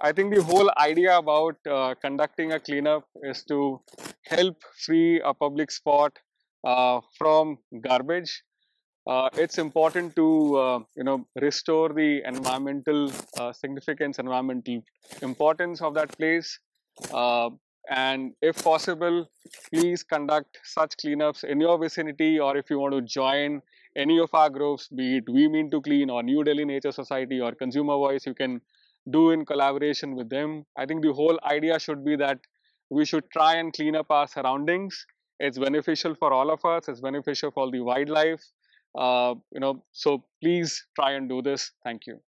I think the whole idea about uh, conducting a cleanup is to help free a public spot uh, from garbage. Uh, it's important to uh, you know restore the environmental uh, significance, environmental importance of that place, uh, and if possible, please conduct such cleanups in your vicinity, or if you want to join any of our groups, be it We Mean to Clean or New Delhi Nature Society or Consumer Voice, you can do in collaboration with them. I think the whole idea should be that we should try and clean up our surroundings. It's beneficial for all of us. It's beneficial for the wildlife. Uh, you know, so please try and do this. Thank you.